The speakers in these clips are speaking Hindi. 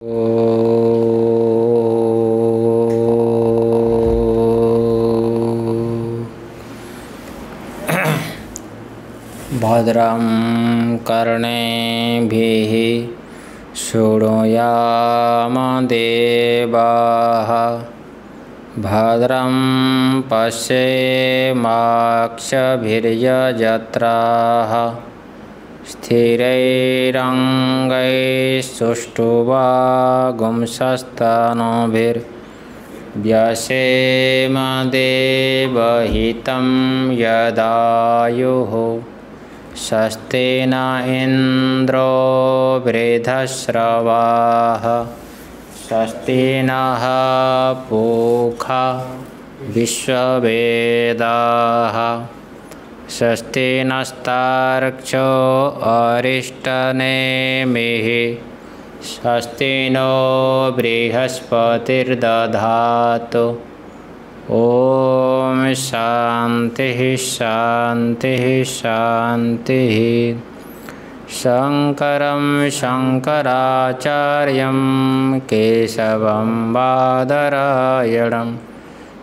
भद्रं कर्णेभिः शृणुयामदेवाः भद्रं पश्येमाक्षभिर्यजत्राः। स्थिरैरङ्गै सुष्टुवा गुंसस्तनोभिर्भ्यसेमदेवहितं यदायुः षस्तेन इन्द्रो वृद्धस्रवाः स्वस्ति नः पूखा विश्ववेदाः स्वस्ति नस्तार्क्ष्यो अरिष्टनेमिः। स्वस्ति नो बृहस्पतिर्दधातु। ॐ शान्तिः शान्तिः शान्तिः। शङ्करं शङ्कराचार्यं केशवं बादरायणं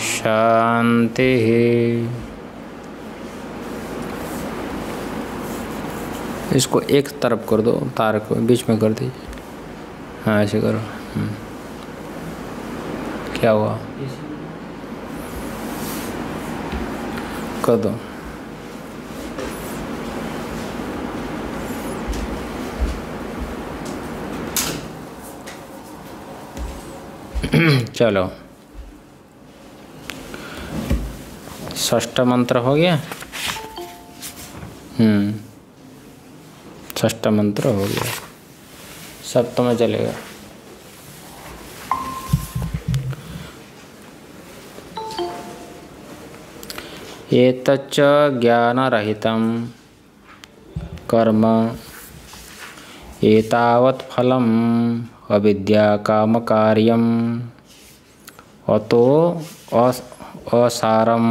शान्तिः इसको एक तरफ़ कर दो, तार को बीच में कर दीजिए। हाँ ऐसे करो। क्या हुआ? कर दो। चलो। षष्ठ मंत्र हो गया? हम्म। षष्ठ मंत्र हो गया। सप्तम चलेगा। एतच्च ज्ञानरहितं कर्म। एतावत् फलम्। अविद्याकामकार्यम् अतो असारम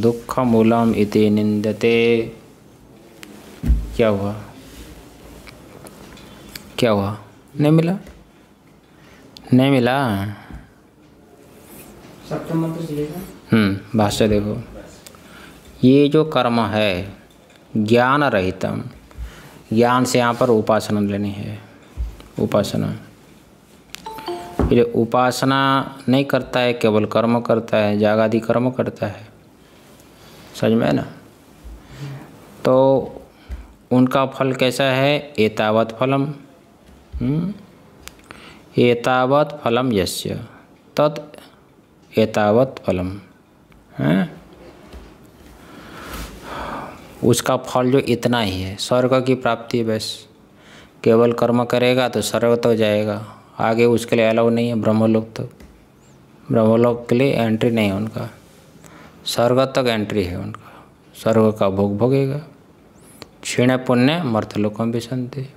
दुःखमूलम इति निंदते क्या हुआ? क्या हुआ? नहीं मिला? नहीं मिला? हम्म भाष्य देखो। ये जो कर्म है ज्ञान रहितम ज्ञान से यहाँ पर उपासना लेनी है। उपासना। फिर उपासना नहीं करता है, केवल कर्म करता है, जागादि कर्म करता है। समझ में ना? तो उनका फल कैसा है? एतावत फलम। एतावत फलम यस्य। तत् एतावत फलम। है? उसका फल जो इतना ही है, स्वर्ग की प्राप्ति बस। केवल कर्म करेगा तो स्वर्ग तो जाएगा। आगे उसके लिए अलाउ नहीं है ब्रह्मलोक तो। ब्रह्मलोक के लिए एंट्री नहीं है उनका। स्वर्ग तक एंट्री है उनका। स्वर्ग का भोग भोगेगा। क्षीण पुण्य मर्थलोकम भी संति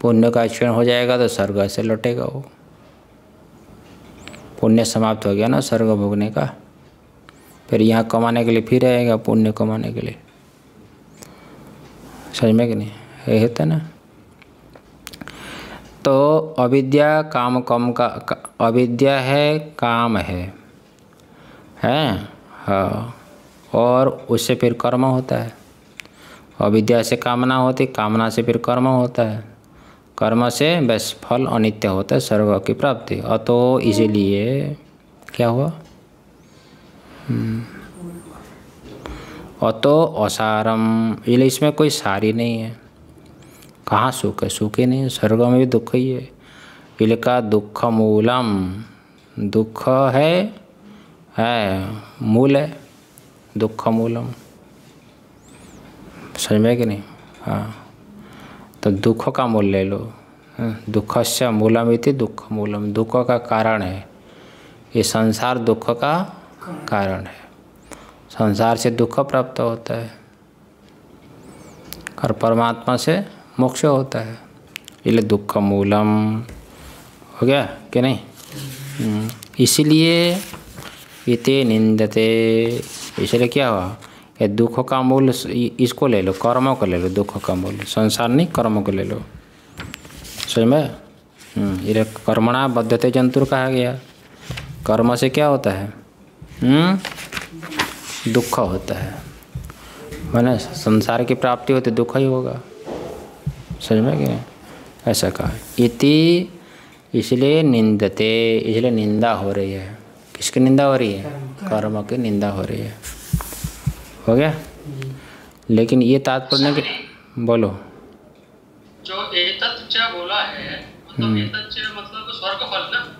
पुण्य का क्षीण हो जाएगा तो स्वर्ग से लौटेगा वो। पुण्य समाप्त हो गया ना स्वर्ग भोगने का। फिर यहाँ कमाने के लिए फिर आएगा पुण्य कमाने के लिए। समझ में कि नहीं? यही होता ना? तो अविद्या काम कम का, का अविद्या है काम है। हैं? हाँ। और उससे फिर कर्म होता है। अविद्या से कामना होती कामना से फिर कर्म होता है। कर्म से बस फल अनित्य होता है स्वर्ग की प्राप्ति। अतो इसीलिए क्या हुआ? अतो असारम। इसलिए इसमें कोई सारी नहीं है। कहाँ सुख? है सुख ही नहीं है, स्वर्ग में भी दुख ही है। इसलिए का दुख मूलम। दुख है है, मूल है। दुख मूलम। समझ में कि नहीं? हाँ। तो दुख का मूल ले लो। दुख से मूलम इति दुख मूलम। दुख का कारण है। ये संसार दुख का कारण है। संसार से दुख प्राप्त होता है। और परमात्मा से मोक्ष होता है। इसलिए दुख मूलम हो गया कि नहीं? हम्म, इसलिए इते निंदते। इसलिए क्या हुआ? ये दुख का मूल इसको ले लो कर्मों को ले लो दुख का मूल। संसार नहीं कर्मों को ले लो। समझ में? हम्म, ये कर्मणा बद्धते जंतुर कहा गया। कर्म से क्या होता है? हम्म? दुख होता है। मैंने संसार की प्राप्ति होती दुख ही होगा। समझ में कि ऐसा कहा। इति इसलिए निंदते इसलिए निंदा हो रही है। किसकी निंदा हो रही है? कर्म की निंदा हो रही है। हो गया? लेकिन ये तात्पर्य कि बोलो। जो बोला है मतलब हम्म। मतलब स्वर्ग फल ना?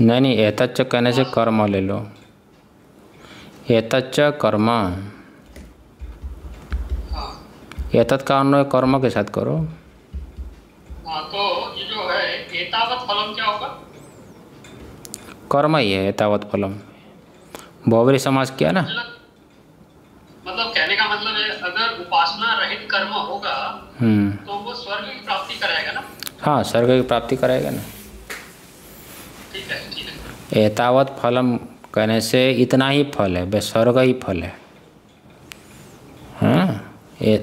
नहीं नहीं एतच्च कहने से कर्म ले लो। एतच्च कर्म। एतत् का अन्वय कर्म के साथ करो। हाँ तो ये जो है एतावत फलम क्या होगा? कर्म ही है एतावत फलम। बहुबरी समाज किया ना? मतलब मतलब कहने का मतलब है अगर उपासना रहित कर्म होगा हम्म। तो वो स्वर्ग की प्राप्ति कराएगा ना? हाँ स्वर्ग की प्राप्ति कराएगा ना। ठीक है ठीक है। एतावत फलम कहने से इतना ही फल है बस स्वर्ग ही फल है।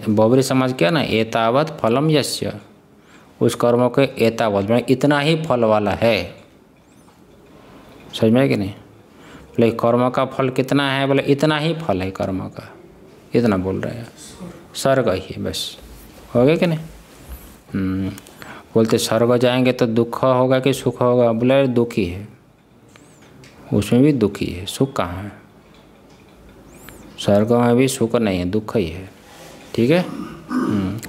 बहुबरी समाज क्या ना एतावत फलम यस्य। उस कर्म के एतावत मतलब इतना ही फल वाला है। समझ में कि नहीं? बोले कर्म का फल कितना है? बोले इतना ही फल है कर्म का। इतना बोल रहे हैं। स्वर्ग ही है बस। हो गया कि नहीं? हम्म, बोलते स्वर्ग जाएँगे तो दुख होगा कि सुख होगा? बोले दुखी है। उसमें भी दुखी है। सुख कहाँ है? स्वर्ग में भी सुख नहीं है दुख ही है। ठीक है? हम्म,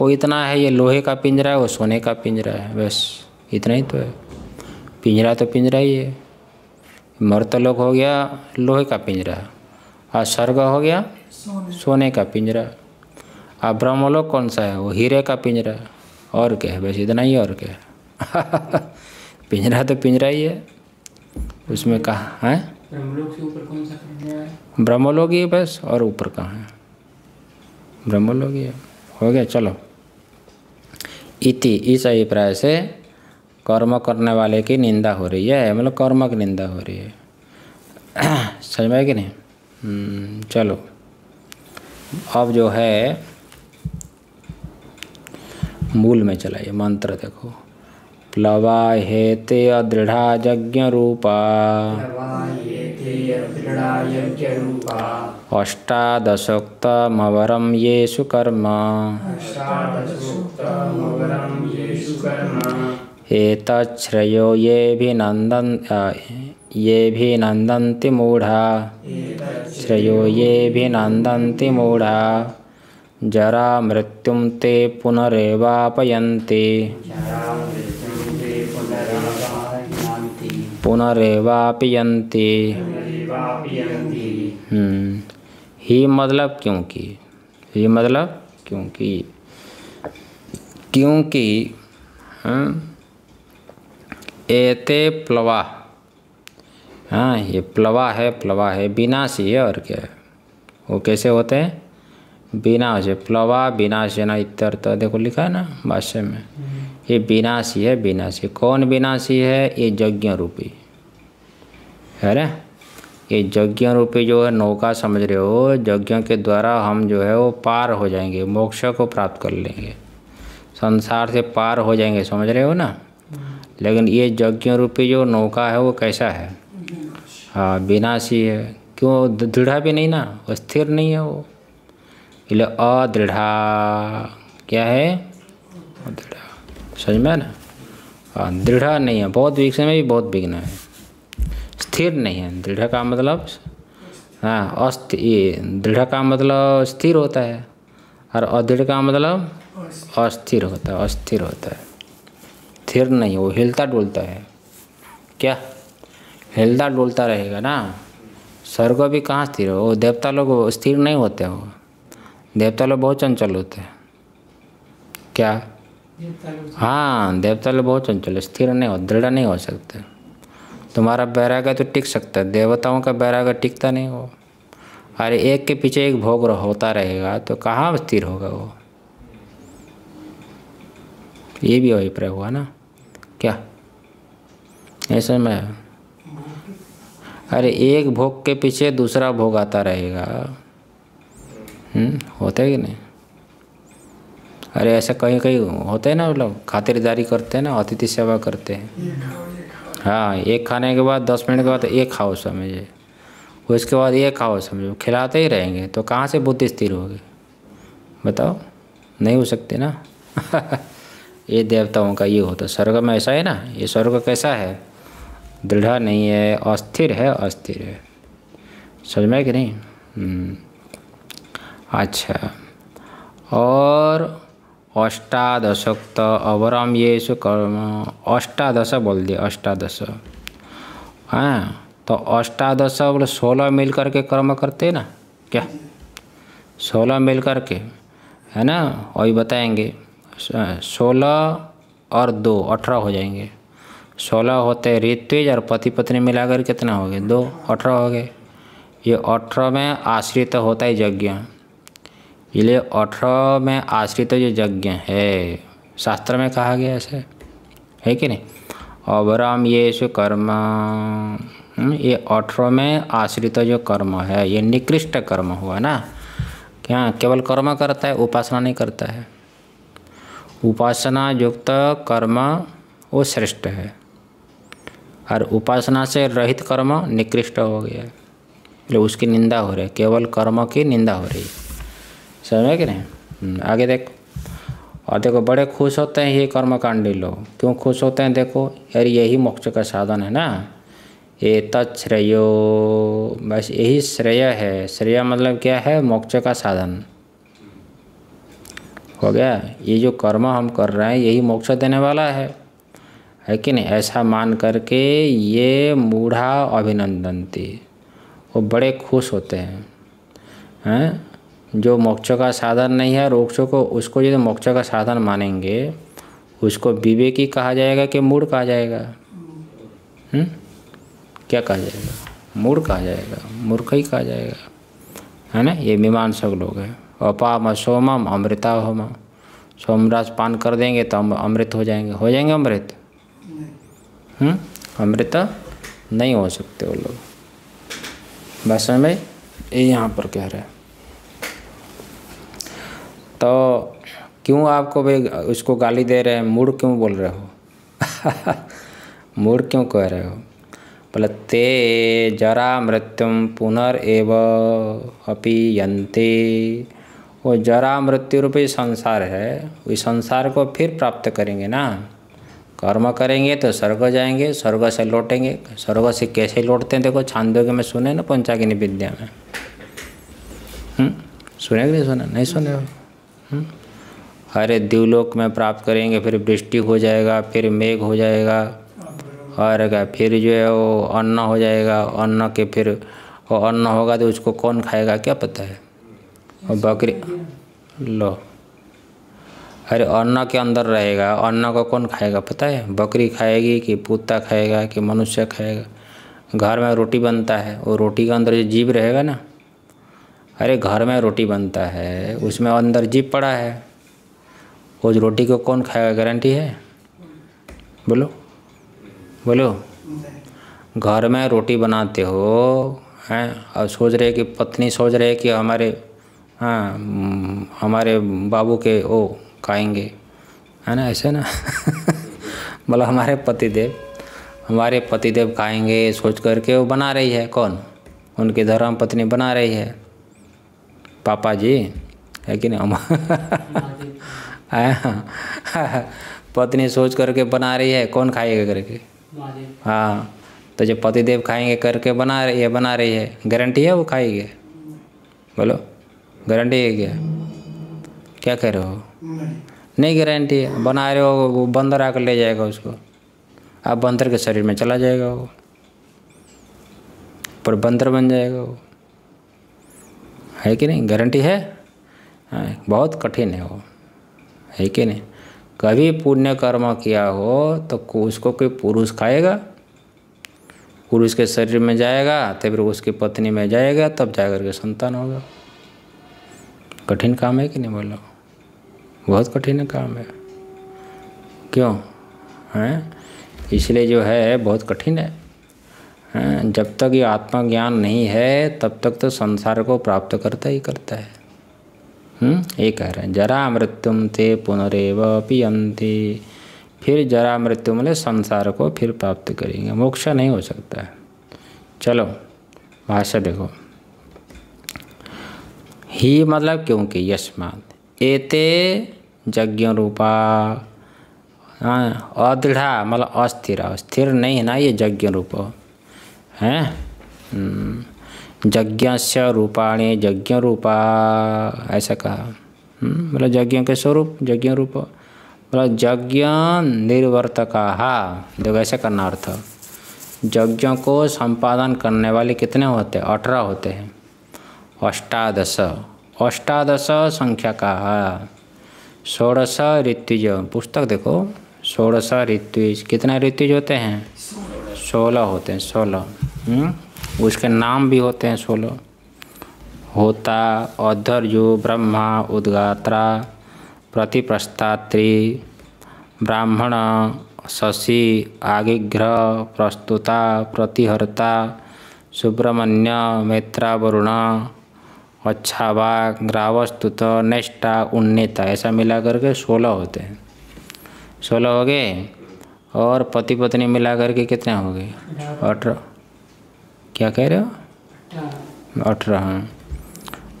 वो इतना है ये लोहे का पिंजरा है वो सोने का पिंजरा है बस। इतना ही तो है। पिंजरा तो पिंजरा ही है। मर्तलोक हो गया लोहे का पिंजरा और स्वर्ग हो गया सोने। का पिंजरा और ब्रह्मलोक कौन सा है? वो हीरे का पिंजरा और क्या है? बस इतना ही और क्या है? पिंजरा तो पिंजरा ही है। उसमें कहा है? ब्रह्मलोक से ऊपर कौन सा ब्रह्मलोक ही बस और ऊपर कहाँ है? ब्रह्मलोक ही है। गया चलो। इति इस अभिप्राय से कर्म करने वाले की निंदा हो रही है मतलब कर्म की निंदा हो रही है। समझ में कि नहीं? हम्म, चलो। अब जो है मूल में चलाइए मंत्र देखो। प्लवा हेते अदृढ़ा यज्ञ रूपा अष्टादशोक्तमवरं येषु कर्म। एतच्छ्रयो येभिनन्दन् येभिनन्दन्ति मूढा। श्रेयो येभिनन्दन्ति मूढा। जरा मृत्युं ते पुनरेवापयन्ति। पुनरेवापयन्ति। हम्म, ही मतलब क्योंकि? ही मतलब क्योंकि? क्योंकि हम्म, एते प्लवा। हाँ ये प्लवा है प्लवा है विनाशी है और क्या? है वो कैसे होते हैं? विनाश है प्लवा विनाश है ना इत्यर्थ। देखो लिखा है ना भाष्य में। ये विनाशी है, विनाशी। कौन विनाशी है? ये यज्ञ रूपी। है ना? ये यज्ञ रूपी जो है, नौका समझ रहे हो, यज्ञ के द्वारा हम जो है, वो पार हो जाएँगे, मोक्ष को प्राप्त कर लेंगे। संसार से पार हो जाएँगे, समझ रहे हो ना? लेकिन ये यज्ञ रूपी जो नौका है, वो कैसा है? हाँ विनाशी है। क्यों? दृढ़ा भी नहीं ना? स्थिर नहीं है वो। इसलिए अदृढ़ा। क्या है? समझ में ना हाँ दृढ़ नहीं है। बहुत विघ्न में भी बहुत विघ्न है। स्थिर नहीं है। दृढ़ का मतलब हाँ अस्थ ये दृढ़ का मतलब स्थिर होता है और अदृढ़ का मतलब अस्थिर होता है, अस्थिर होता है। स्थिर नहीं, वो हिलता डुलता है। क्या? हिलता डुलता रहेगा ना? स्वर्ग भी कहाँ स्थिर हो? वो देवता लोग स्थिर नहीं होते हो देवता लोग बहुत चंचल होते हैं। क्या? हाँ देवता लोग बहुत चंचल, स्थिर नहीं हो, दृढ़ नहीं हो सकते। तुम्हारा बैराग्य तो टिक सकता है, देवताओं का बैराग्य टिकता नहीं हो। अरे, एक के पीछे एक भोग रह- होता रहेगा तो कहाँ स्थिर होगा वो? ये भी अभिप्राय हुआ ना? क्या? ऐसे में। अरे, एक भोग के पीछे दूसरा भोग आता रहेगा। हम्म होता है कि नहीं? अरे ऐसा कहीं कहीं होते हैं ना मतलब खातिरदारी करते हैं ना अतिथि सेवा करते हैं। हाँ एक खाने के बाद दस मिनट के बाद एक खाओ समझे। उसके बाद एक खाओ समझो। खिलाते ही रहेंगे तो कहाँ से बुद्धि स्थिर होगी? बताओ। नहीं हो सकते ना? ये देवताओं का ये होता स्वर्ग में ऐसा है ना? ये स्वर्ग कैसा है? दृढ़ नहीं है अस्थिर है अस्थिर है। समझ में कि नहीं? हम्म। अच्छा। और अष्टादशोक्त अवरम ये सु कर्म। अष्टादश बोल दिया अष्टादश। हाँ तो अष्टादश बोले सोलह मिल करके कर्म करते हैं ना? क्या? सोलह मिल करके है ना? वही बताएँगे, सोलह और दो, अठारह हो जाएँगे। सोलह होते ऋत्विज और पति पत्नी मिलाकर कितना हो गए? दो, अठारह हो गए। ये अठारह में आश्रित होता है यज्ञ। इसलिए अठारह में आश्रित जो यज्ञ है शास्त्र में कहा गया ऐसे है कि नहीं? अवरम ये सु कर्म हम्म, ये अठारह में आश्रित जो कर्म है ये निकृष्ट कर्म हुआ ना? क्या केवल कर्म करता है उपासना नहीं करता है? उपासना युक्त कर्म वो श्रेष्ठ है। और उपासना से रहित कर्म निकृष्ट हो गया है। उसकी निंदा हो रही है केवल कर्म की निंदा हो रही है। समझ में कि नहीं? हम्म, आगे देखो। और देखो बड़े खुश होते हैं ये कर्मकांडी लोग क्यों खुश होते हैं? देखो यार यही मोक्ष का साधन है ना? ये तत्श्रेयो बस यही श्रेय है। श्रेय मतलब क्या है? मोक्ष का साधन। हो गया? ये जो कर्म हम कर रहे हैं यही मोक्ष देने वाला है। है कि नहीं? ऐसा मान करके ये मूढ़ा अभिनंदनती वो बड़े खुश होते हैं। हैं? जो मोक्ष का साधन नहीं है मोक्ष को उसको यदि मोक्ष का साधन मानेंगे, उसको विवेकी कहा जाएगा कि मूड कहा जाएगा? हम्म? क्या कहा जाएगा? मूड कहा जाएगा। मूर्ख ही कहा जाएगा। है ना? ये मीमांसक लोग हैं। अपाम सोमम अमृता होम सोमराज पान कर देंगे तो अमृत हो जाएँगे। हो जाएँगे अमृत? हम्म? अमृत नहीं हो सकते वो लोग। बस में ये यहाँ पर कह रहे हैं। तो क्यों आपको भाई उसको गाली दे रहे हैं? मूड क्यों बोल रहे हो? मूड क्यों कह रहे हो? बोले ते जरा मृत्युम पुनर्एव अपि यन्ते वो जरा मृत्यु रूपी संसार है, उस संसार को फिर प्राप्त करेंगे ना। कर्म करेंगे तो स्वर्ग जाएँगे, स्वर्ग से लौटेंगे। स्वर्ग से कैसे लौटते हैं? देखो, छांदोग्य में सुने ना पंचागिनी विद्या में? हम्म? सुने कि नहीं सुना? नहीं सुने हो? अरे दिवलोक में प्राप्त करेंगे, फिर वृष्टि हो जाएगा, फिर मेघ हो जाएगा, और क्या, फिर जो है वो अन्न हो जाएगा, अन्न के फिर वो अन्न होगा तो उसको कौन खाएगा, क्या पता है? और बकरी, लो। अरे अन्न के अंदर रहेगा, अन्न को कौन खाएगा, पता है? बकरी खाएगी कि कुत्ता खाएगा कि मनुष्य खाएगा? घर में रोटी बनता है, वो रोटी के अंदर जो जीव रहेगा ना अरे घर में रोटी बनता है, उसमें अंदर जीप पड़ा है। उस रोटी को कौन खाएगा गारंटी है? बोलो। बोलो। घर में रोटी बनाते हो, हैं? और सोच रहे कि पत्नी सोच रहे कि हमारे हाँ हमारे बाबू के ओ खाएँगे। है ना, ऐसे ना? बोला, हमारे पतिदेव हमारे पतिदेव खाएँगे, सोच करके वो बना रही है। कौन? उनकी धर्म पत्नी बना रही है। पापा जी है कि नहीं? हम हाँ, पत्नी सोच करके बना रही है कौन खाएगा करके? हाँ। तो जो पतिदेव खाएँगे करके बना रही है बना रही है गारंटी है वो खाएगी? बोलो गारंटी है क्या? क्या कह रहे हो? नहीं। गारंटी है। बना रहे हो वो बंदर आकर ले जाएगा उसको। अब बंदर के शरीर में चला जाएगा वो। पर बंदर बन जाएगा वो। है कि नहीं? गारंटी है? हाँ बहुत कठिन है वो। है कि नहीं? कभी पुण्य कर्म किया हो तो उसको कोई पुरुष खाएगा, पुरुष के शरीर में जाएगा तो फिर उसकी पत्नी में जाएगा, तब जाकर के संतान होगा। कठिन काम है कि नहीं बोलो? बहुत कठिन काम है। क्यों? हैं? इसलिए जो है, बहुत कठिन है हैं? जब तक ये आत्मज्ञान नहीं है, तब तक तो संसार को प्राप्त करता ही करता है। हम्म? ये कह रहे हैं, जरा मृत्युम ते पुनरेव पियंती फिर जरा मृत्यु मतलब संसार को फिर प्राप्त करेंगे। मोक्ष नहीं हो सकता है। चलो भाषा देखो। ही मतलब क्योंकि यस्मात एते यज्ञ रूपा हाँ अदृढ़ा मतलब अस्थिर स्थिर नहीं है ना ये यज्ञ रूप हैं? हम्म, यज्ञस्य रूपाणि यज्ञ रूपा ऐसा कहा। हम्म, मतलब यज्ञ के स्वरूप यज्ञ रूप मतलब यज्ञ निर्वर्तका देखो ऐसा करना अर्थ। यज्ञ को संपादन करने वाले कितने होते हैं? अठारह होते हैं। अष्टादश। अष्टादश संख्या का षोड़श ऋत्विज। पुस्तक देखो। षोड़श ऋत्विज। कितने ऋत्विज होते हैं? सोलह होते हैं, सोलह। हम्म? उसके नाम भी होते हैं सोलह। होता अधर्यु ब्रह्मा, उद्गात्रा प्रतिप्रस्तात्री ब्राह्मण, शशि आगिघ्र प्रस्तुता, प्रतिहर्ता सुब्रमण्य मैत्रा वरुण अच्छावा, ग्रावस्तुत नेष्टा उन्नेता, ऐसा मिला करके सोलह होते हैं। सोलह हो गए? और पति पत्नी मिला करके कितने हो गए? अठारह। क्या कह रहे हो? अठारह। हाँ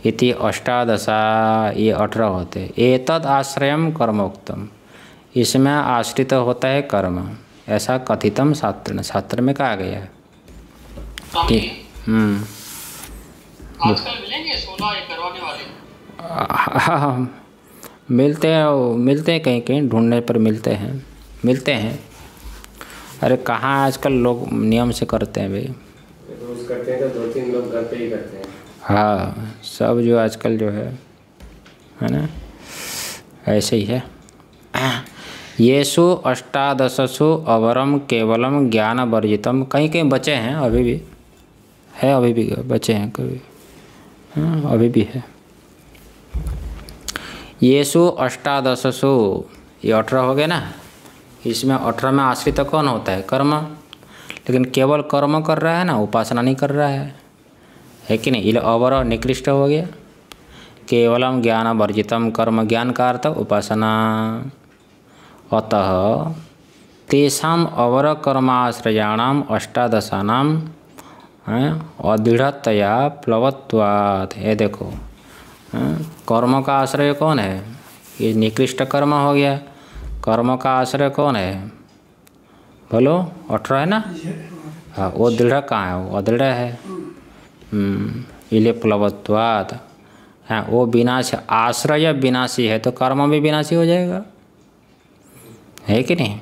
इति अष्टादशा ये अठारह होते। एतद आश्रय कर्मोक्तम। इसमें आश्रित होता है कर्म। ऐसा कथितम शास्त्र शास्त्र में कहा गया है। हम्म। करवाने वाले? हाँ, मिलते हैं मिलते हैं कहीं कहीं ढूँढने पर मिलते हैं। मिलते हैं। अरे कहाँ आजकल लोग नियम से करते हैं भाई? रोज करते हैं तो दो तीन लोग घर पे ही करते हैं। हाँ सब जो आजकल जो है है ना? ऐसे ही है। येसु अष्टादशसु अवरम केवलम ज्ञान वर्जितम कहीं कहीं बचे हैं अभी भी। है अभी भी बचे हैं कभी। हाँ अभी भी है। येसु अष्टादशसु ये अठारह हो गए ना? इसमें अठारह में आश्रित कौन होता है? कर्म। लेकिन केवल कर्म कर रहा है ना, उपासना नहीं कर रहा है। है कि नहीं? अवर निकृष्ट हो गया। केवलम ज्ञान वर्जितम कर्म ज्ञान का अर्थ उपासना। अतः तेषाम अवर कर्माश्रयाणाम अष्टादशानाम अदृढ़तया प्लवत्वात्। ये देखो कर्म का आश्रय कौन है? ये निकृष्ट कर्म हो गया। कर्म का आश्रय कौन है? बोलो अठारह है ना? हाँ वो दृढ़ कहाँ है? वो अदृढ़ है। हम्म, इले प्लवत्वात् हाँ वो विनाश आश्रय विनाशी है तो कर्म भी विनाशी हो जाएगा। है कि नहीं?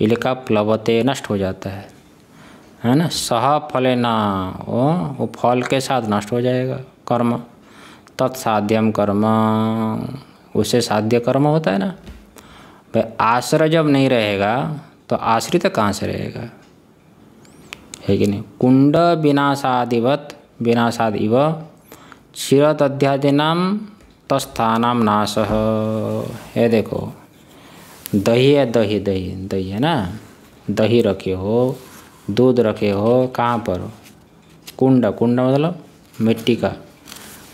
इले का प्लवते नष्ट हो जाता है। है ना? सह फले ना वो वो फल के साथ नष्ट हो जाएगा कर्म। तत्साध्यम कर्म उसे साध्य कर्म होता है ना? भाई आश्रय जब नहीं रहेगा तो आश्रित कहाँ से रहेगा? है कि नहीं? कुंड विनाशादिवत विनाशाद इव क्षीरत अध्यादिनाम तस्थानाम नाश। ये देखो, दही है, दही दही दही है ना? दही रखे हो, दूध रखे हो, कहाँ पर? कुंड कुंड मतलब मिट्टी का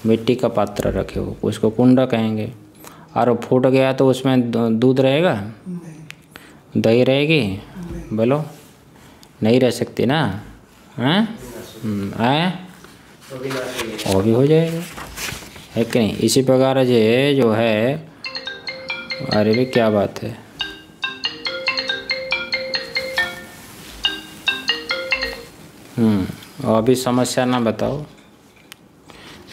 मिट्टी का पात्र रखे हो, उसको कुंड कहेंगे। और फूट गया तो उसमें दूध रहेगा? दही रहेगी? बोलो। नहीं रह सकती ना? हैं? हम्म, हो वो भी हो जाएगा। है कि नहीं? इसी प्रकार ये जो है अरे भी क्या बात है। हम्म अभी समस्या ना बताओ।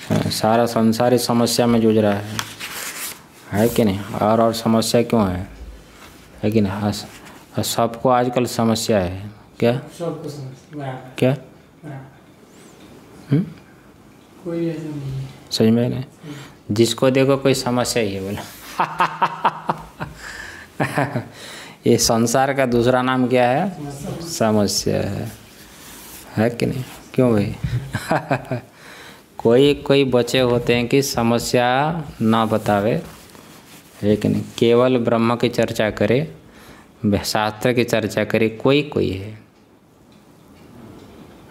हाँ, सारा संसार समस्या में जूझ रहा है। है कि नहीं? और और समस्या क्यों है? है कि नहीं? सबको आजकल समस्या है। क्या? क्या? कोई ऐसा नहीं समझ में नहीं जिसको देखो कोई समस्या ही है बोला। ये संसार का दूसरा नाम क्या है? समस्या है। है कि नहीं? क्यों भाई? कोई कोई बच्चे होते हैं कि समस्या ना बतावे। है कि नहीं? केवल ब्रह्म की चर्चा करे शास्त्र की चर्चा करे कोई कोई है।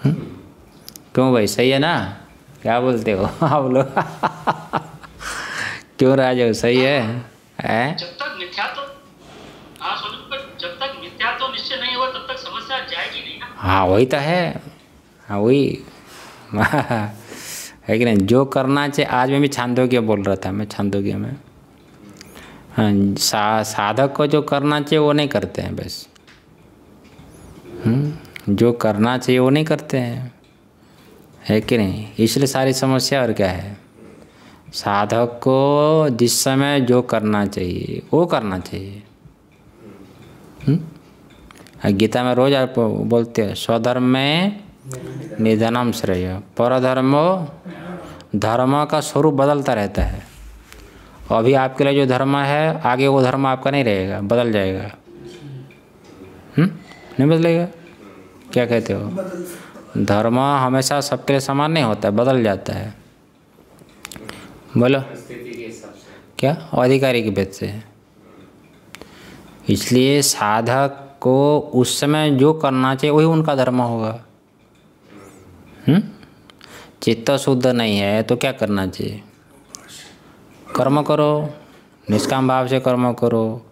हम्म? क्यों भाई? सही है ना? क्या बोलते हो आप लोग? क्यों राजो सही है? हैं? जब तक मिथ्या तो हाँ जब तक मिथ्या तो निश्चय नहीं हुआ तब तक समस्या जाएगी नहीं ना? हाँ वही तो है। हाँ वही। है कि नहीं? जो करना चाहिए आज मैं भी छांदोग्य बोल रहा था मैं छांदोग्य में। हाँ सा, साधक को जो करना चाहिए वो नहीं करते हैं बस। हम्म, जो करना चाहिए वो नहीं करते हैं। है कि नहीं? इसलिए सारी समस्या और क्या है? साधक को जिस समय जो करना चाहिए वो करना चाहिए। हम्म? गीता में रोज आप बोलते हैं स्वधर्म में निधनम श्रेय परधर्मो धर्म का स्वरूप बदलता रहता है। अभी आपके लिए जो धर्म है, आगे वो धर्म आपका नहीं रहेगा, बदल जाएगा। हम्म? नहीं बदलेगा? क्या कहते हो? धर्म हमेशा सबके लिए समान नहीं होता, बदल जाता है। बोलो। क्या? अधिकारी के भेद से। इसलिए साधक को उस समय जो करना चाहिए, वही उनका धर्म होगा। हम्म? चित्त शुद्ध नहीं है तो क्या करना चाहिए? कर्म करो, निष्काम भाव से कर्म करो,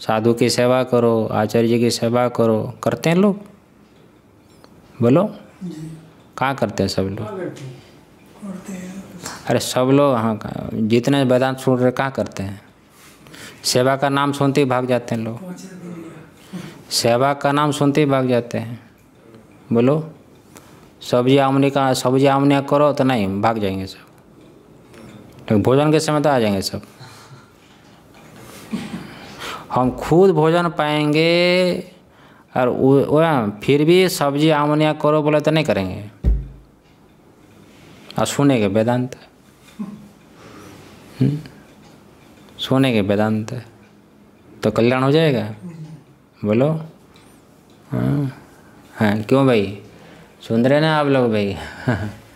साधु की सेवा करो, आचार्य की सेवा करो। करते हैं लोग? बोलो? कहाँ करते हैं सब लोग? अरे सब लोग हाँ जितने वेदांत सुन रहे कहाँ करते हैं? सेवा का नाम सुनते ही भाग जाते हैं लोग। सेवा का नाम सुनते ही भाग जाते हैं। बोलो? सब्ज़ी आमनी का, सब्ज़ी आमनिया करो तो नहीं, भाग जाएँगे सब। लेकिन भोजन के समय तो आ जाएँगे सब। हम खुद भोजन पाएँगे और वो फिर भी सब्ज़ी आमनिया करो बोले तो नहीं करेंगे। और सुनेंगे वेदांत। हम्म? सुनेंगे वेदांत। तो कल्याण हो जाएगा? बोलो। हाँ। हाँ क्यों भाई? सुन रहे ना आप लोग भाई?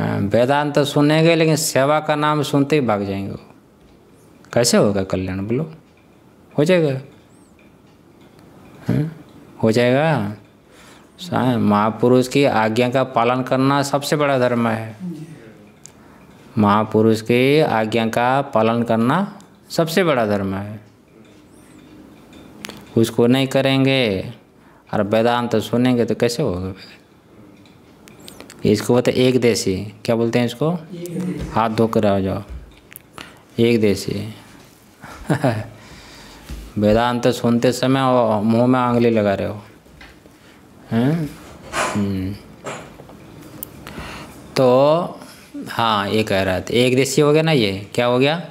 वेदांत तो सुनेंगे, लेकिन सेवा का नाम सुनते ही भाग जाएँगे कैसे होगा कल्याण, बोलो? हो जाएगा। हाँ? हो जाएगा। महापुरुष की आज्ञा का पालन करना सबसे बड़ा धर्म है। महापुरुष की आज्ञा का पालन करना सबसे बड़ा धर्म है। उसको नहीं करेंगे और वेदांत तो सुनेंगे तो कैसे होगा? इसको बोलते एक देशी क्या बोलते हैं इसको? हाथ धो कर आ जाओ। एक देशी वेदांत सुनते समय वो मुँह में आंगली लगा रहे हो। हैं? हम्म। तो हाँ ये कह रहा था एक देशी हो गया ना ये? क्या हो गया?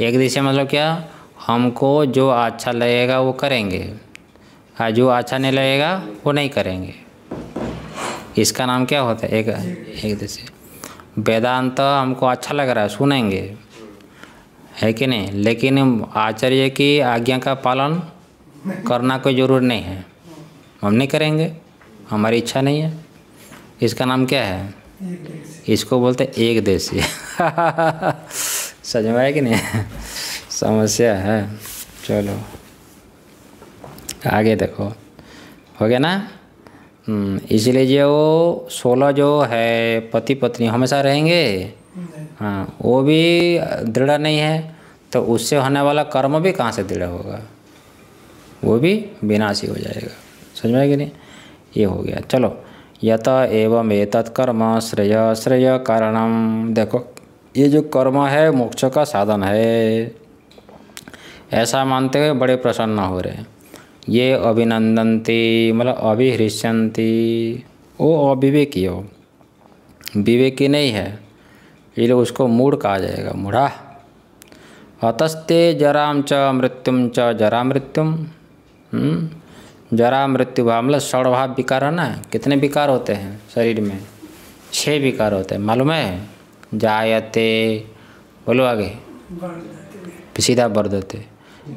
एक देशी मतलब क्या? हमको जो अच्छा लगेगा वो करेंगे। और जो अच्छा नहीं लगेगा, वो नहीं करेंगे। इसका नाम क्या होता है? एक एक देशी वेदांत हमको अच्छा लग रहा है, सुनेंगे। है कि नहीं? लेकिन आचार्य की आज्ञा का पालन करना कोई ज़रूर नहीं है। हम नहीं करेंगे, हमारी इच्छा नहीं है। इसका नाम क्या है? इसको बोलते एक देशी समझ में कि नहीं? समस्या है। चलो, आगे देखो। हो गया ना? इसलिए जो सोलह जो है पति पत्नी हमेशा रहेंगे? हाँ वो भी दृढ़ नहीं है तो उससे होने वाला कर्म भी कहाँ से दृढ़ होगा? वो भी विनाशी हो जाएगा। समझ में कि नहीं? ये हो गया। चलो यत एवं एतत् कर्म श्रेय श्रेय कारणम देखो ये जो कर्म है मोक्ष का साधन है। ऐसा मानते हुए बड़े प्रसन्न हो रहे हैं। ये अभिनंदनती मतलब अभिहृष्यंती वो अविवेकी हो विवेकी नहीं है इसलिए उसको मूढ़ कहा जाएगा मूढ़ा। अतस्ते जराम च मृत्युम च जरा मृत्युम हम्म? जरा मृत्यु भाव मतलब षड़भाव विकार है ना? कितने विकार होते हैं शरीर में? छह विकार होते हैं मालूम है? जायते बोलो आगे। सीधा बढ़ देते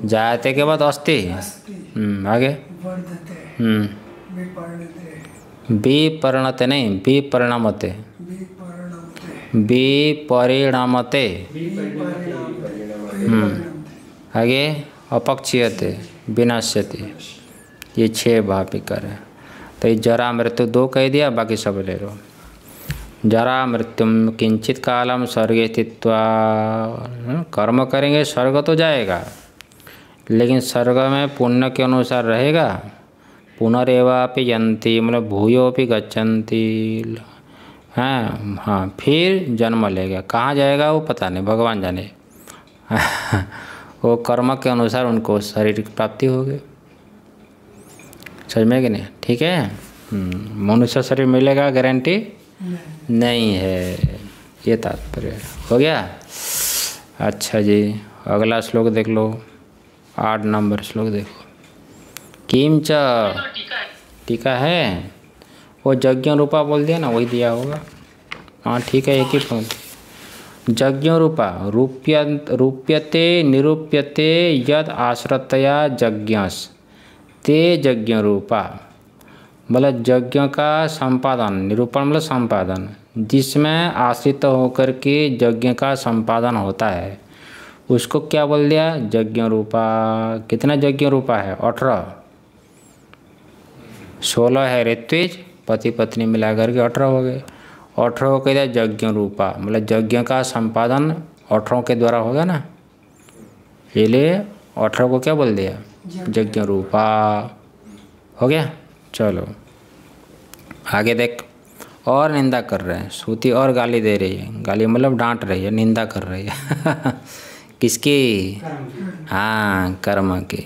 जायते के बाद अस्थि अस्ति। हम्म, आगे। हम्म, विपरिणते नहीं विपरिणामते। विपर्णमते। विपरिणमते। आगे अपक्षीयते विनाश्यते। ये छः भाव विकार है तो ये जरा मृत्यु दो कह दिया बाकी सब ले लो। जरा मृत्यु किंचित कालम स्वर्गे स्थित्वा। हम्म, कर्म करेंगे स्वर्ग तो जाएगा। लेकिन स्वर्ग में पुण्य के अनुसार रहेगा। पुनरेवापि यंती मतलब भूयोपि गच्छन्ति। हाँ हाँ फिर जन्म लेगा। कहाँ जाएगा वो पता नहीं भगवान जाने। वो कर्म के अनुसार उनको शरीर की प्राप्ति होगी। समझ में कि नहीं? ठीक है? हम्म, मनुष्य शरीर मिलेगा गारंटी नहीं है। ये तात्पर्य। हो गया? अच्छा जी अगला श्लोक देख लो। आठ नंबर, श्लोक देखो। किंच तो टीका है? वो यज्ञ रूपा बोल दिया ना, वही दिया होगा। हाँ ठीक है, एक ही फ़ोन। यज्ञ रूपा रूप्य, रूप्यते निरूप्यते यद आश्रतया यज्ञस। ते यज्ञ रूपा मतलब यज्ञ का संपादन, निरूपण मतलब संपादन, जिसमें आश्रित होकर के यज्ञ का संपादन होता है। उसको क्या बोल दिया? यज्ञ रूपा कितना यज्ञ रूपा है? अठारह। सोलह है ऋत्विज। पति पत्नी मिला करके अठारह हो गए। अठारह को कह दिया यज्ञ रूपा मतलब यज्ञ का संपादन अठारह के द्वारा होगा ना? इसलिए अठारह को क्या बोल दिया? यज्ञ रूपा हो गया? चलो। आगे देख। और निंदा कर रहे हैं। सूती और गाली दे रही है। गाली मतलब डांट रही है, निंदा कर रही है। किसकी? हाँ कर्म की।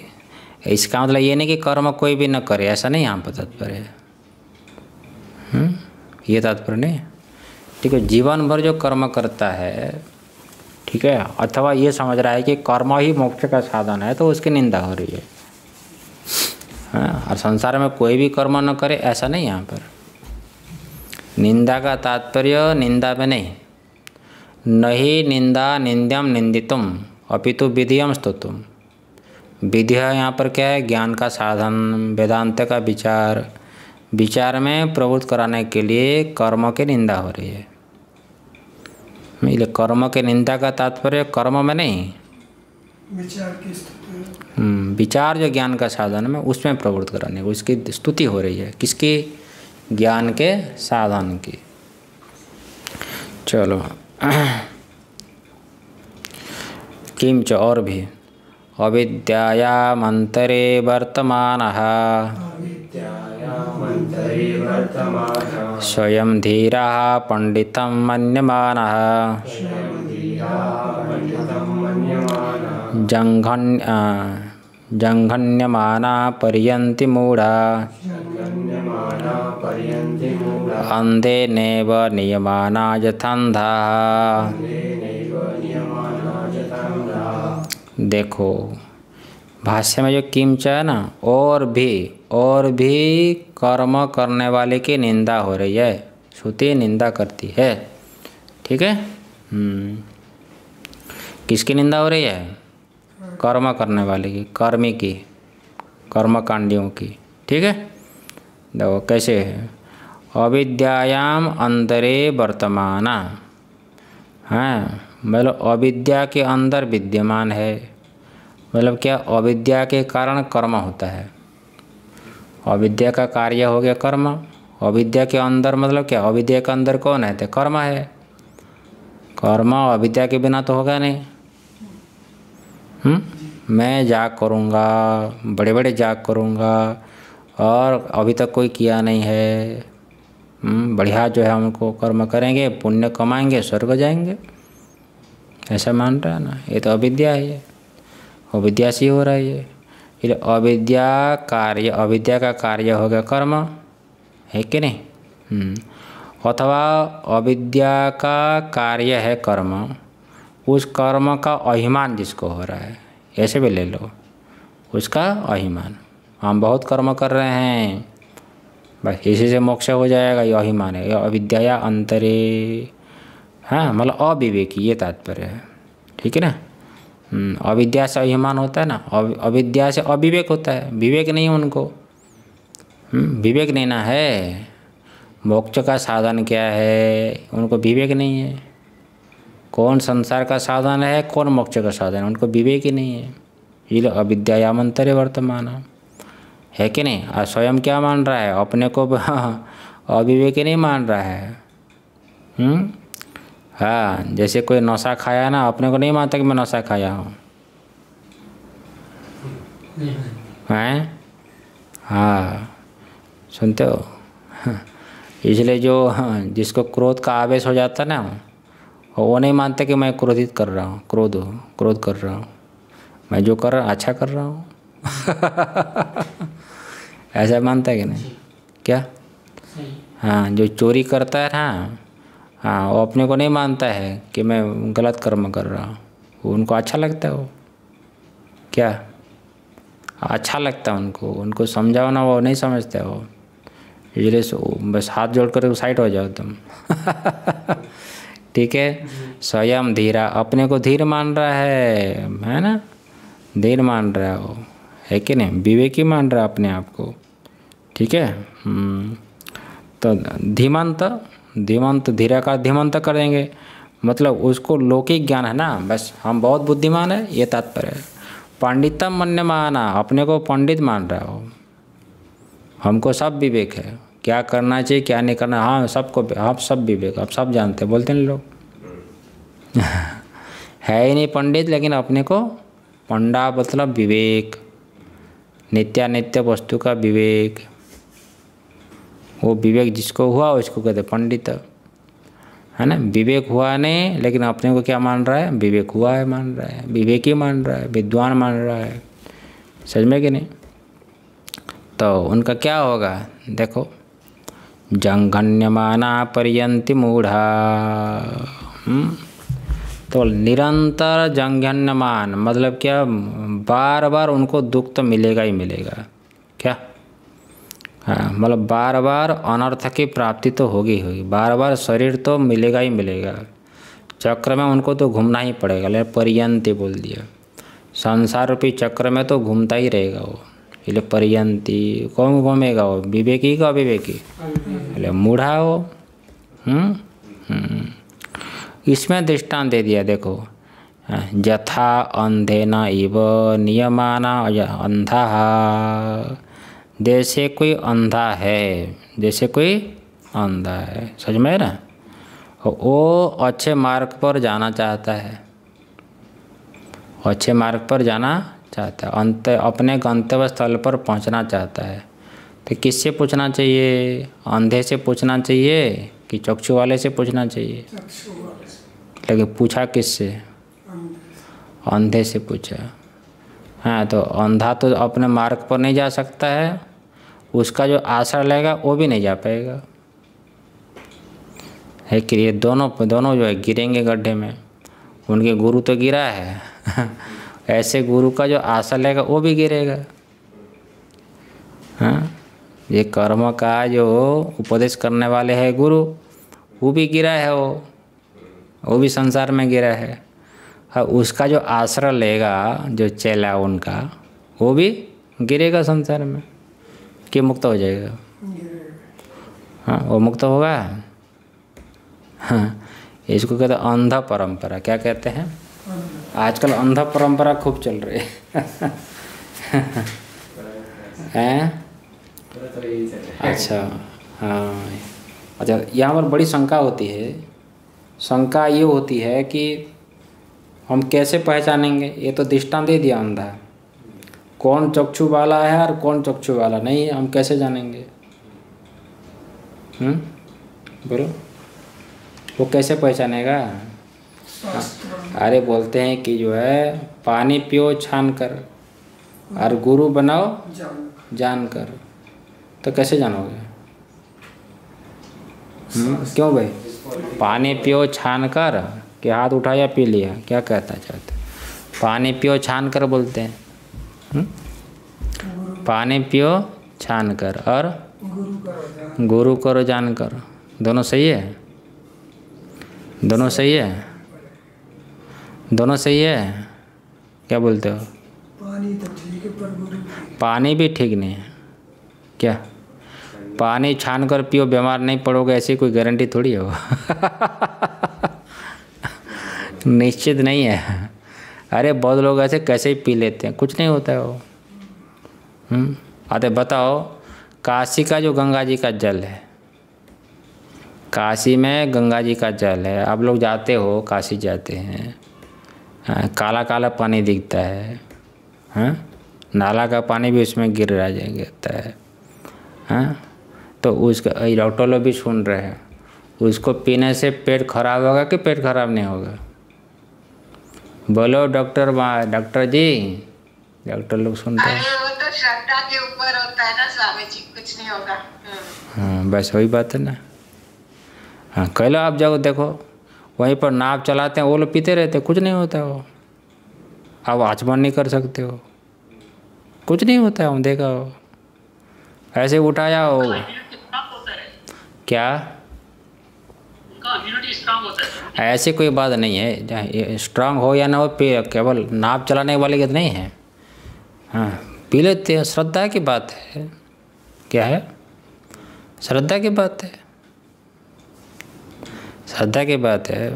इसका मतलब ये नहीं कि कर्म कोई भी न करे, ऐसा नहीं यहाँ पर तात्पर्य है। हम्म? ये तात्पर्य नहीं ठीक है, जीवन भर जो कर्म करता है, ठीक है, अथवा ये समझ रहा है कि कर्म ही मोक्ष का साधन है तो उसकी निंदा हो रही है। हाँ और संसार में कोई भी कर्म न करे, ऐसा नहीं यहाँ पर। निंदा का तात्पर्य निंदा में नहीं। नहीं निंदा निंद्यम निंदितुम अपितु विधियम स्तुतुम। विधि यहाँ पर क्या है? ज्ञान का साधन वेदांत का विचार। विचार में प्रवृत्त कराने के लिए कर्म की निंदा हो रही है। इसलिए कर्म के निंदा का तात्पर्य कर्म में नहीं। विचार की स्थिति हम्म, विचार जो ज्ञान का साधन में उसमें प्रवृत्त कराने की उसकी स्तुति हो रही है। किसकी? ज्ञान के साधन की। चलो। किंच और भी। अविद्यायामन्तरे वर्तमानः। वर्तमान। स्वयं धीरः पण्डितं मन्यमानः। जङ्घन् आ, जङ्घन्यमाना पर्यन्ति मूढा अन्धेनैव नियमाना यथान्धाः देखो, भाष्य में जो किंच है ना, और भी और भी कर्म करने वाले की निंदा हो रही है, श्रुति निंदा करती है। ठीक है? हम्म। किसकी निंदा हो रही है? कर्म करने वाले की, कर्मी की, कर्मकांडियों की। ठीक है? देखो, कैसे है? अविद्यायाम अंतरे वर्तमाना। हाँ मतलब अविद्या के अंदर विद्यमान है। मतलब क्या अविद्या के कारण कर्म होता है। अविद्या का कार्य हो गया कर्म। अविद्या के अंदर मतलब क्या? अविद्या के अंदर कौन है? तो कर्म है। कर्म अविद्या के बिना तो होगा नहीं। हम्म? मैं जाग करूँगा बड़े बड़े जाग करूँगा, और अभी तक कोई किया नहीं है। बढ़िया जो है हमको कर्म करेंगे पुण्य कमाएँगे स्वर्ग जाएँगे। ऐसा मान रहा है ना? ये तो अविद्या है ये। अविद्या से हो रहा है ये। फिर अविद्या कार्य अविद्या का कार्य हो गया कर्म। है कि नहीं? हम्म, अथवा अविद्या का कार्य है कर्म। उस कर्म का अभिमान जिसको हो रहा है ऐसे भी ले लो। उसका अभिमान। हम बहुत कर्म कर रहे हैं। बस इसी से मोक्ष हो जाएगा ये अभिमान है अविद्या अंतरे। हाँ मतलब अविवेकी ये तात्पर्य है। ठीक है ना? हम्म, अविद्या से अभिमान होता है ना? अवि- अविद्या से अविवेक होता है। विवेक नहीं है उनको। हम्म, विवेक नहीं ना है। मोक्ष का साधन क्या है? उनको विवेक नहीं है। कौन संसार का साधन है? कौन मोक्ष का साधन है? उनको विवेक ही नहीं है। ये अविद्यामंतरे वर्तमान है कि नहीं? और स्वयं क्या मान रहा है? अपने को अविवेक नहीं मान रहा है। हम्म? हाँ जैसे कोई नशा खाया ना अपने को नहीं मानता कि मैं नशा खाया हूँ। हैं? हाँ सुनते हो? इसलिए जो हाँ, जिसको क्रोध का आवेश हो जाता है ना वो नहीं मानते कि मैं क्रोधित कर रहा हूँ। क्रोध क्रोध कर रहा हूँ। मैं जो कर रहा अच्छा कर रहा हूँ। ऐसा मानता है कि नहीं? क्या? हाँ जो चोरी करता है ना हाँ वो अपने को नहीं मानता है कि मैं गलत कर्म कर रहा हूँ। वो उनको अच्छा लगता है वो। क्या? अच्छा लगता है उनको। उनको समझाओ ना वो नहीं समझते वो। इसलिए बस हाथ जोड़ कर साइड हो जाओ तुम। ठीक है? स्वयं धीरा अपने को धीर मान रहा है है ना? धीर मान रहा है वो। है कि नहीं? विवेकी मान रहा अपने आप को। ठीक है? हम्म, तो धीमंत धीमंत धीरा का धीमंत करेंगे। मतलब उसको लौकिक ज्ञान है ना? बस हम बहुत बुद्धिमान है ये तात्पर्य है। पंडितम मन्य माना अपने को पंडित मान रहा हो। हमको सब विवेक है। क्या करना चाहिए क्या नहीं करना? हाँ सबको आप सब विवेक आप सब जानते हैं बोलते हैं लोग। है ही नहीं पंडित लेकिन अपने को पंडा मतलब विवेक। नित्यानित्य वस्तु का विवेक। वो विवेक जिसको हुआ, उसको कहते पंडित। है ना? विवेक हुआ नहीं, लेकिन अपने को क्या मान रहा है? विवेक हुआ है मान रहा है। विवेक ही मान रहा है, विद्वान मान रहा है। समझ में कि नहीं? तो उनका क्या होगा? देखो, जंगण्यमाना पर्यंति मूढ़ा। हम्म? तो निरंतर जंघन्यमान मतलब क्या बार बार उनको दुख तो मिलेगा ही मिलेगा क्या? हाँ मतलब बार बार अनर्थ की प्राप्ति तो होगी होगी बार बार शरीर तो मिलेगा ही मिलेगा। चक्र में उनको तो घूमना ही पड़ेगा लेकिन पर्यंती बोल दिया। संसार रूपी चक्र में तो घूमता ही रहेगा वो इसलिए पर्यंती कौन घूमेगा वो विवेकी का अविवेकी। इसलिए मूढ़ा हो हम्म? हम्म। इसमें दृष्टांत दे दिया, देखो। यथा अंधेना इव नियमाना अंधा। जैसे कोई अंधा है, जैसे कोई अंधा है, समझ में है ना? वो अच्छे मार्ग पर जाना चाहता है। अच्छे मार्ग पर जाना चाहता है। अंत, अपने गंतव्य स्थल पर पहुँचना चाहता है। तो किससे पूछना चाहिए? अंधे से पूछना चाहिए कि चक्षु वाले से पूछना चाहिए? लेकिन पूछा किससे? अंधे से पूछा। हाँ तो अंधा तो अपने मार्ग पर नहीं जा सकता है। उसका जो आश्रय लेगा, वो भी नहीं जा पाएगा। है कि ये दोनों दोनों जो है गिरेंगे गड्ढे में। उनके गुरु तो गिरा है। ऐसे गुरु का जो आशा लेगा, वो भी गिरेगा। हाँ ये कर्म का जो उपदेश करने वाले हैं गुरु, वो भी गिरा है वो। वो भी संसार में गिरा है। हाँ उसका जो आश्रय लेगा, जो चेला उनका, वो भी गिरेगा संसार में। कि मुक्त हो जाएगा। हाँ वो मुक्त होगा। हाँ इसको कहते हैं अंधा परंपरा। क्या कहते हैं? आजकल अंधा परंपरा खूब चल रही है? अच्छा हाँ। अच्छा यहाँ पर बड़ी शंका होती है। शंका ये होती है कि हम कैसे पहचानेंगे? ये तो दृष्टांत दे दिया अंधा। कौन चक्षु वाला है और कौन चक्षु वाला नहीं है हम कैसे जानेंगे? हम्म? बोलो। वो कैसे पहचानेगा? अरे बोलते हैं कि जो है पानी पियो छान कर। और गुरु बनाओ जान जान कर तो कैसे जानोगे? हम्म, क्यों भाई? पानी पियो छान कर कि हाथ उठाया पी लिया। क्या कहता चाहते पानी पियो छान कर बोलते हैं? पानी पियो छान कर और गुरु करो जान करो कर। दोनों सही है? दोनों सही है? दोनों सही है? क्या बोलते हो? पानी तो ठीक है पर गुरु पानी भी ठीक नहीं है। क्या? पानी छान कर पियो बीमार नहीं पड़ोगे ऐसी कोई गारंटी थोड़ी हो निश्चित नहीं है। अरे बहुत लोग ऐसे कैसे ही पी लेते हैं कुछ नहीं होता है वो। हम्म अरे बताओ काशी का जो गंगा जी का जल है काशी में गंगा जी का जल है आप लोग जाते हो काशी जाते हैं हाँ, काला काला पानी दिखता है हाँ नाला का पानी भी उसमें गिर रहा जाता है हाँ। तो उसका डॉक्टर लोग भी सुन रहे हैं। उसको पीने से पेट खराब होगा कि पेट खराब नहीं होगा? बोलो डॉक्टर डॉक्टर जी। डॉक्टर लोग सुनते हैं। तो श्रद्धा के ऊपर होता है ना स्वामी जी कुछ नहीं होगा। हम्म। हाँ बस वही बात है ना। हाँ कह लो आप जाओ देखो। वहीं पर नाप चलाते हैं वो लोग पीते रहते कुछ नहीं होता वो। आप आचमन नहीं कर सकते हो। कुछ नहीं होता है हम देखा हो। ऐसे उठाया हो इम्यूनिटी स्ट्रांग होता है क्या? है? ऐसी कोई बात नहीं है जहाँ स्ट्रांग हो या ना हो पे केवल नाप चलाने वाले की नहीं है। हाँ पी लेते हैं श्रद्धा की बात है। क्या है? श्रद्धा की बात है। श्रद्धा की बात है।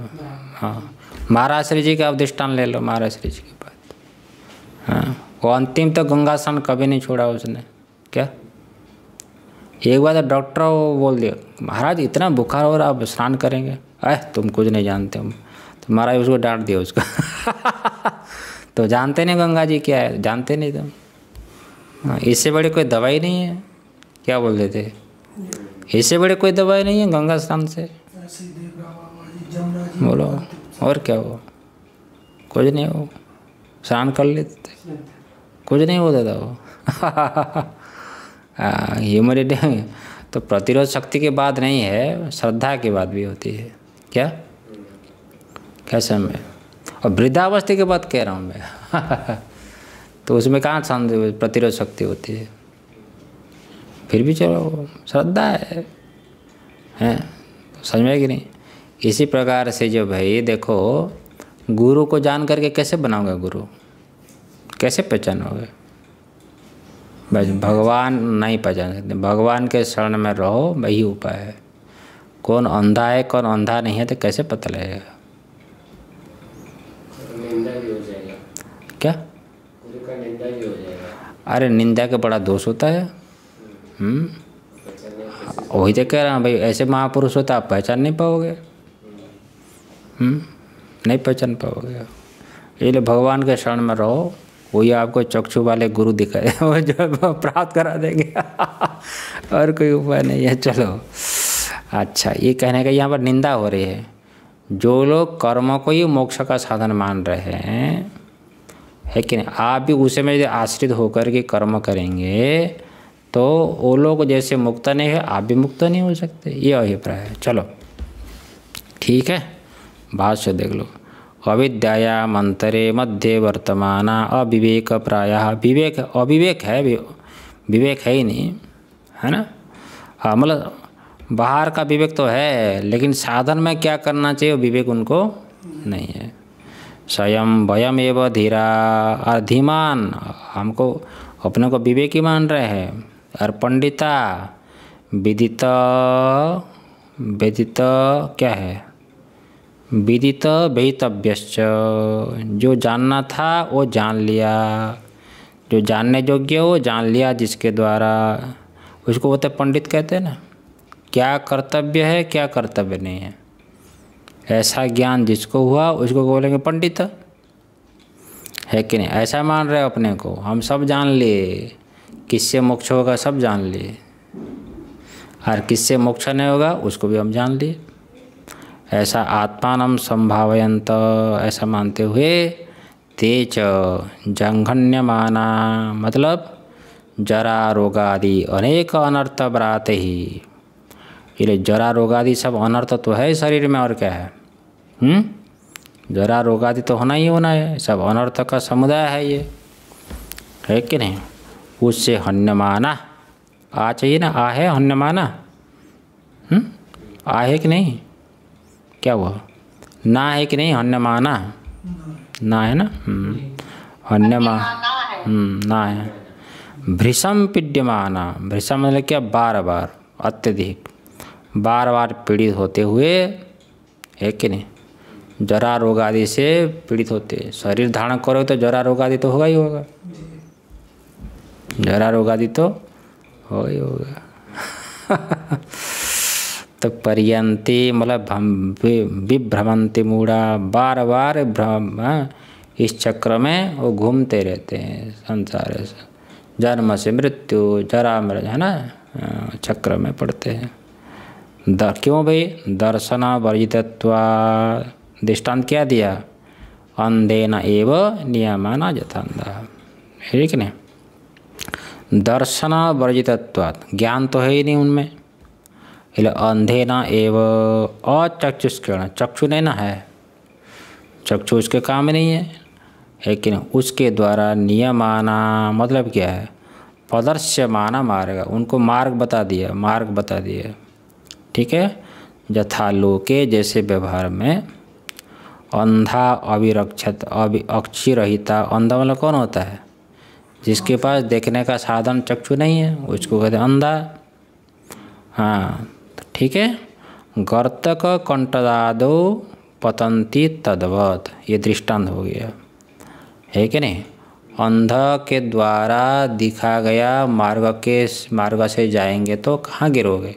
हाँ महाराज श्री जी का आप दृष्टान ले लो महाराज श्री जी की बात। हाँ वो अंतिम तो गंगा स्नान कभी नहीं छोड़ा उसने। क्या? एक बार तो डॉक्टर वो बोल दिया, महाराज, इतना बुखार हो रहा आप स्नान करेंगे। अह, तुम कुछ नहीं जानते हम तो महाराज उसको डांट दिया उसको। तो जानते नहीं गंगा जी क्या है? जानते नहीं तुम? हाँ इससे बड़ी कोई दवाई नहीं है? क्या बोल देते इससे बड़ी कोई दवाई नहीं है गंगा स्नान से? बोलो, और क्या हो कुछ नहीं हो स्नान कर लेते कुछ नहीं होता था वो। ह्यूमिडिटी तो प्रतिरोध शक्ति की बात नहीं है, श्रद्धा की बात भी होती है। क्या? कैसे में? और वृद्धावस्था की बात कह रहा हूँ मैं। तो उसमें कहाँ प्रतिरोध शक्ति होती है। फिर भी चलो, श्रद्धा है। हैं? समझ में कि नहीं? इसी प्रकार से जो भाई, देखो, गुरु को जान करके कैसे बनाओगे गुरु? कैसे पहचानोगे? भगवान नहीं पहचान सकते। भगवान के शरण में रहो वही उपाय है। कौन अंधा है कौन अंधा नहीं है तो कैसे पता लगेगा? क्या? निंदा अरे निंदा का बड़ा दोष होता है। हम्म। वही तो कह रहा हूँ भाई ऐसे महापुरुष होता आप पहचान नहीं पाओगे। हम्म। नहीं पहचान पाओगे। इसलिए भगवान के शरण में रहो। वही आपको चक्षु वाले गुरु दिखाए, वो जो प्राप्त करा देंगे। और कोई उपाय नहीं है, चलो। अच्छा ये कहने का यहाँ पर निंदा हो रही है। जो लोग कर्मों को ही मोक्ष का साधन मान रहे हैं, है कि नहीं? आप भी उसे में आश्रित होकर के कर्म करेंगे तो वो लोग जैसे मुक्त नहीं है, आप भी मुक्त नहीं हो सकते। ये अभिप्राय है। चलो, ठीक है? बात से देख लो। अविद्यायाम अंतरे मध्य वर्तमान अविवेक प्राय विवेक अविवेक है विवेक है ही नहीं, है ना? हाँ मतलब बाहर का विवेक तो है, लेकिन साधन में क्या करना चाहिए विवेक उनको नहीं है। स्वयं वयम एव धीरा और धीमान हमको अपने को विवेक ही मान रहे हैं। और पंडिता, विदित, वेदित क्या है? विदित वेतव्यश्च जो जानना था, वो जान लिया। जो जानने योग्य हो जान लिया जिसके द्वारा। उसको बोलते पंडित कहते हैं ना, क्या कर्तव्य है, क्या कर्तव्य नहीं है। ऐसा ज्ञान जिसको हुआ, उसको बोलेंगे पंडित। है कि नहीं? ऐसा मान रहे अपने को। हम सब जान लिए। किससे मोक्ष होगा, सब जान लिए। और किससे मोक्ष नहीं होगा, उसको भी हम जान लिए। ऐसा आत्मान संभावयंत ऐसा मानते हुए तेज जंघन्यमाना मतलब जरा रोगादि अनेक अनर्थ बराते ही। ये जरा रोगादि सब अनर्थ तो है शरीर में और क्या है? हम्म? जरा रोगादि तो होना ही होना है, सब अनर्थ का समुदाय है ये। है कि नहीं? उससे हन्यमाना, आ चाहिए ना, आ है हन्यमाना? हम्म? आ है कि नहीं? क्या हुआ? ना है कि नहीं हन्यमाना ना। है ना? हम्म। अन्यमा ना है हम्म, ना है। भृषम पीड्यमाना। भृषम मतलब क्या? बार बार अत्यधिक। बार बार पीड़ित होते हुए है कि नहीं? जरा रोग आदि से पीड़ित होते। शरीर धारण करोगे तो जरा रोग आदि तो होगा ही होगा। जरा रोग आदि तो हो ही होगा। तो पर्यंती मतलब वि- विभ्रमंती मूढ़ा। बार बार भ्रम इस चक्र में वो घूमते रहते हैं संसार से। जन्म से मृत्यु जरा मृत्यु है ना? चक्र में पड़ते हैं। द, क्यों भाई? दर्शन वर्जितत्वा दृष्टांत क्या दिया? अंधेन एव नियमाना यथांधा है कि नहीं? दर्शन वर्जितत्वात् ज्ञान तो है ही नहीं उनमें। इसलिए अंधे न एव अचक्षुष्करण। चक्षु नहीं ना है। चक्षु उसके काम नहीं है। लेकिन उसके द्वारा नियमाना मतलब क्या है? प्रदर्श्यमाना मार्ग। उनको मार्ग बता दिया, मार्ग बता दिया। ठीक है? यथा लोके जैसे व्यवहार में अंधा अविरक्षत अवि अक्षी रहिता अंधा मतलब कौन होता है? जिसके पास देखने का साधन चक्षु नहीं है, उसको कहते अंधा। हाँ। ठीक है? गर्तक कंटदादो पतंती तद्वत। ये दृष्टांत हो गया। है कि नहीं? अंध के द्वारा दिखा गया मार्ग के मार्ग से जाएँगे तो कहाँ गिरोगे?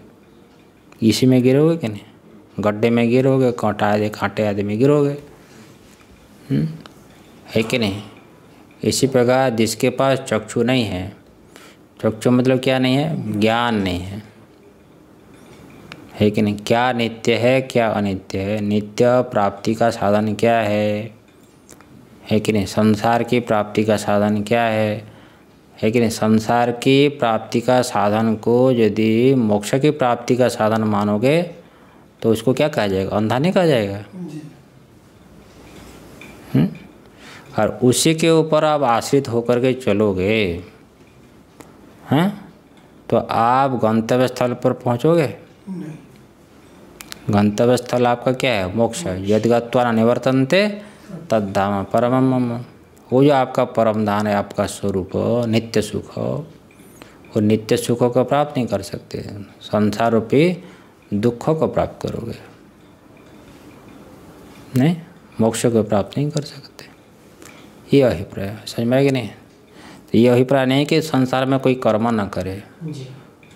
इसी में गिरोगे कि नहीं? गड्ढे में गिरोगे, कांटा आदि कांटे आदि में गिरोगे। हम्म? है कि नहीं? इसी प्रकार जिसके पास चक्षु नहीं है, चक्षु मतलब क्या नहीं है? ज्ञान नहीं है। है कि नहीं? क्या नित्य है क्या अनित्य है? नित्य प्राप्ति का साधन क्या है? है कि नहीं? संसार की प्राप्ति का साधन क्या है? है कि नहीं? संसार की प्राप्ति का साधन को यदि मोक्ष की प्राप्ति का साधन मानोगे तो उसको क्या कहा जाएगा? अंधा नहीं कहा जाएगा? हम्म? और उसी के ऊपर आप आश्रित होकर के चलोगे हैं? तो आप गंतव्य स्थल पर पहुंचोगे? गंतव्य स्थल आपका क्या है? मोक्ष यद गत्वा निवर्तनते तद्धाम परम वो जो आपका परम धाम है आपका स्वरूप नित्य सुख वो नित्य सुखों को प्राप्त नहीं कर सकते। संसार रूपी दुखों को प्राप्त करोगे। नहीं मोक्ष को प्राप्त नहीं कर सकते। ये अभिप्राय समझ में कि नहीं? तो ये अभिप्राय नहीं कि संसार में कोई कर्म ना करे।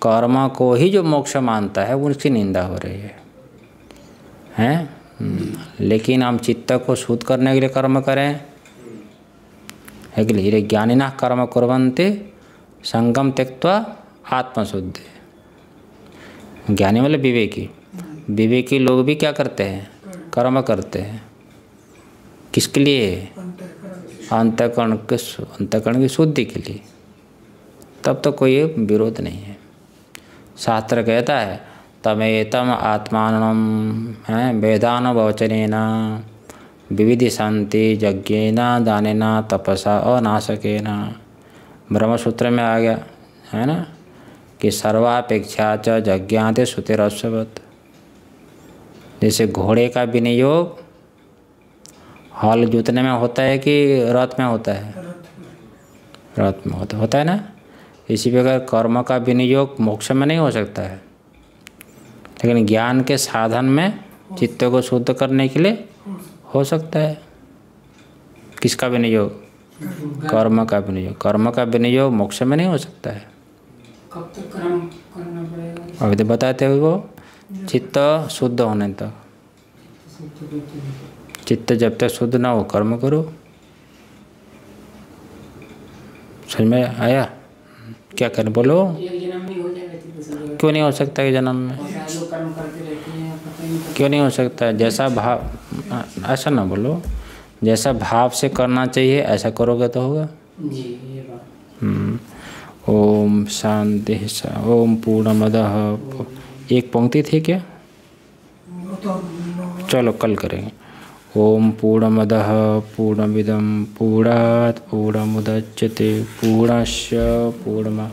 कर्म को ही जो मोक्ष मानता है उसकी निंदा हो रही है। हैं? लेकिन हम चित्त को शुद्ध करने के लिए कर्म करें। है कि नहीं? ज्ञानिना कर्म कुर्वन्ते, संगम त्यक्त्वा आत्मशुद्धि। ज्ञानी मतलब विवेकी। विवेकी लोग भी क्या करते हैं? कर्म करते हैं। किसके लिए? अंतकरण के अंतकरण की शुद्धि के लिए। तब तो कोई विरोध नहीं है। शास्त्र कहता है तमेतम आत्मान है? वेदानुवचन विविधि शांति यज्ञेन, दानेन, तपसा अनाशकेन ब्रह्मसूत्र में आ गया है ना? कि सर्वापेक्षा च यज्ञाते श्रुतिरस्वत जैसे घोड़े का विनियोग हल जोतने में होता है कि रथ में होता है? रथ में होता होता है ना? इसी प्रकार कर्म का विनियोग मोक्ष में नहीं हो सकता है। लेकिन ज्ञान के साधन में चित्त को शुद्ध करने के लिए हो सकता है। किसका विनियोग? कर्म का विनियोग। कर्म का विनियोग मोक्ष में नहीं हो सकता है। कब तक कर्म करना पड़ेगा? अभी तो बताते हुए वो। चित्त शुद्ध होने तक। चित्त जब तक शुद्ध ना हो कर्म करो। समझ में आया? क्या करें बोलो एक जन्म में हो जाएगा तो दूसरी जगह क्यों नहीं हो सकता है जन्म में? क्यों नहीं हो सकता? जैसा भाव ऐसा ना बोलो। जैसा भाव से करना चाहिए ऐसा करोगे तो होगा। हम्म। ओम शांति ओम पूर्ण पूर्णमदः। एक पंक्ति थी क्या? चलो कल करेंगे। ओम पूर्णमदः पूर्णमिदं पूर्णात् पूर्णमुदच्यते पूर्णस्य पूर्णमा